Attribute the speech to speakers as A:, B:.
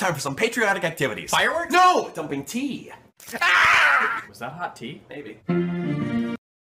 A: Time for some patriotic activities.
B: Fireworks?
A: No! Dumping tea.
B: Was that hot tea?
A: Maybe.